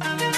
I'm in